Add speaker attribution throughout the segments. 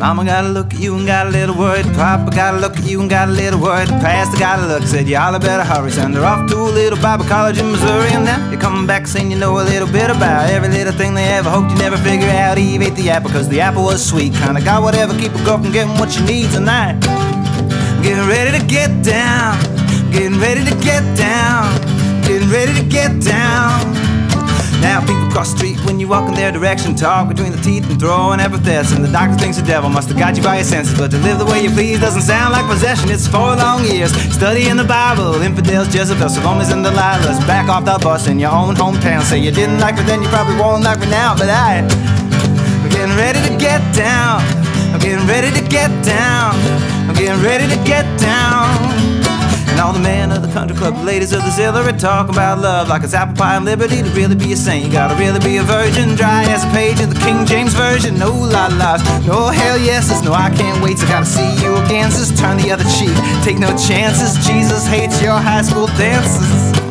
Speaker 1: Mama got a look at you and got a little worried. Papa got a look at you and got a little worried. Pastor got a look, said, Y'all better hurry. Send her off to a little Bible college in Missouri. And now you're coming back saying you know a little bit about every little thing they ever hoped you never figure out. Eve ate the apple because the apple was sweet. Kinda got whatever, keep a girl from getting what she needs tonight. Getting ready to get down. Getting ready to get down. Getting ready to get down. Now people cross the street when you walk in their direction. Talk between the teeth and throwing epithets. And the doctor thinks the devil must have got you by your senses. But to live the way you please doesn't sound like possession. It's four long years studying the Bible. Infidels, Jezebels, Salomes and Delilahs. Back off the bus in your own hometown. Say you didn't like me then you probably won't like me now. But I, I'm getting ready to get down. I'm getting ready to get down. I'm getting ready to get down. And all the men of the club, the ladies of the Zillary talking about love like it's apple pie and liberty. To really be a saint, you gotta really be a virgin. Dry as a page in the King James Version. No la la's, no hell yeses, no I can't wait. I gotta see you again. Just turn the other cheek, take no chances. Jesus hates your high school dances.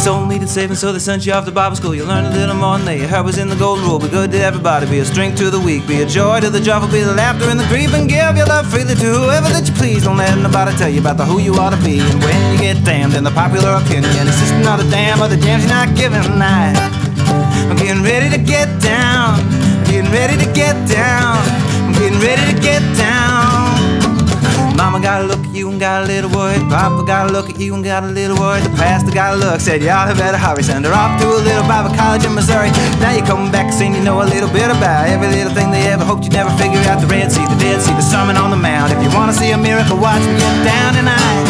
Speaker 1: Me to saving, so they sent you off to Bible school. You learned a little more than they heard was in the golden rule. Be good to everybody, be a strength to the weak, be a joy to the joyful, be the laughter and the grief, and give your love freely to whoever that you please. Don't let nobody tell you about the who you ought to be. And when you get damned in the popular opinion, it's just not a damn the jams you're not giving tonight. I'm getting ready to get down, I'm getting ready to get down, you and got a little worried. Papa got a look at you and got a little worried. The pastor got a look, said y'all had better hurry. Send her off to a little Bible college in Missouri. Now you're coming back saying you know a little bit about every little thing they ever hoped you'd never figure out. The Red Sea, the Dead Sea, the Sermon on the Mount. If you wanna see a miracle, watch me get down tonight.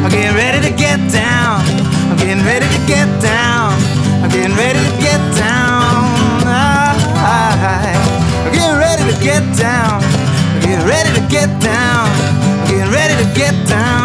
Speaker 1: I'm getting ready to get down. I'm getting ready to get down. I'm getting ready to get down. Get down.